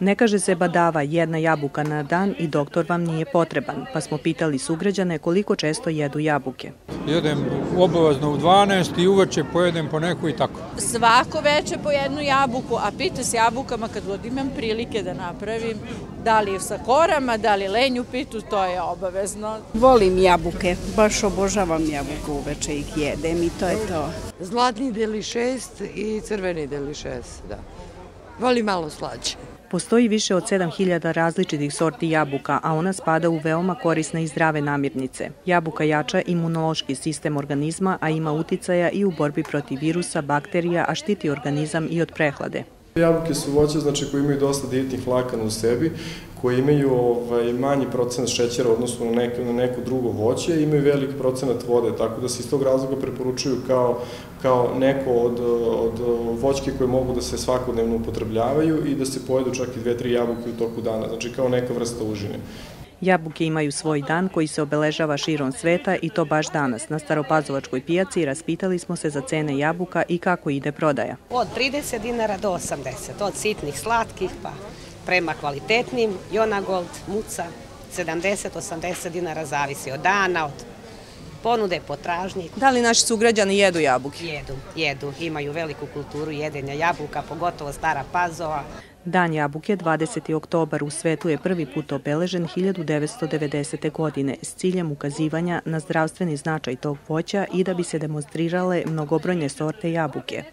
Ne kaže se badava jedna jabuka na dan i doktor vam nije potreban, pa smo pitali sugrađane koliko često jedu jabuke. Jedem obavezno u 12 i uveče pojedem po neku i tako. Svako veče po jednu jabuku, a pita s jabukama kad god imam prilike da napravim, da li sa korama, da li lenju pitu, to je obavezno. Volim jabuke, baš obožavam jabuku uveče ih jedem i to je to. Zlatni deli šest i crveni deli šest, da. Volim malo slađe. Postoji više od 7000 različitih sorti jabuka, a ona spada u veoma korisne i zdrave namirnice. Jabuka jača imunološki sistem organizma, a ima uticaja i u borbi protiv virusa, bakterija, a štiti organizam i od prehlade. Jabuke su voće znači, koji imaju dosta dijetnih vlakana u sebi, koji imaju ovaj, manji procenat šećera odnosno na neko, na neko drugo voće, imaju velik procenat vode, tako da se iz tog razloga preporučuju kao, kao neko od, od voćke koje mogu da se svakodnevno upotrebljavaju i da se pojedu čak i dve, tri jabuke u toku dana, znači kao neka vrsta užine. Jabuke imaju svoj dan koji se obeležava širom sveta i to baš danas. Na Staropazovačkoj pijaci raspitali smo se za cene jabuka i kako ide prodaja. Od 30 dinara do 80, od sitnih slatkih pa prema kvalitetnim, Jonagold, Muca, 70-80 dinara zavisi od dana, od ponude, potražnje. Da li naši sugrađani jedu jabuke? Jedu, jedu. Imaju veliku kulturu jedenja jabuka, pogotovo Stara Pazova. Dan jabuke 20. oktobar u svetu je prvi put obeležen 1990. godine s ciljem ukazivanja na zdravstveni značaj tog voća i da bi se demonstrirale mnogobrojne sorte jabuke.